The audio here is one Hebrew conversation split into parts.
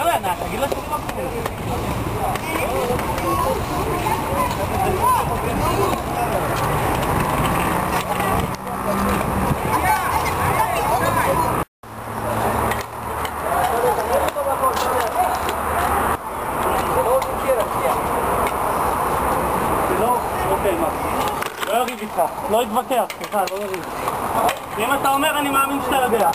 ענק, תגיד לו שהוא לא מה? לא סליחה, לא יריב. אם אתה אומר, אני מאמין שאתה יודע.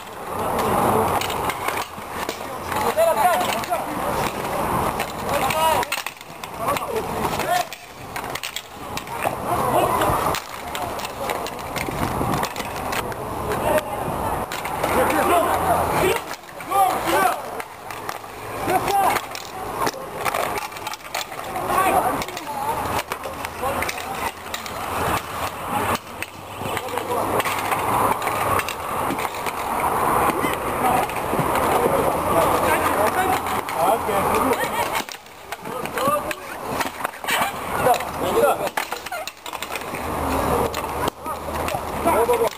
Stop.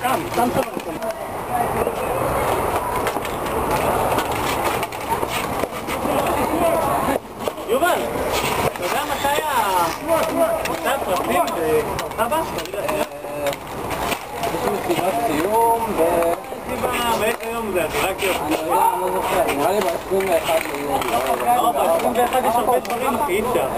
Там, там, там. סבא? יש לי מסיבת סיום ב... באיזה יום זה? אני רק אני לא יודע, אני לא זוכר, נראה לי ב-21 ליולי. לא, ב-21 יש הרבה דברים, אי אפשר.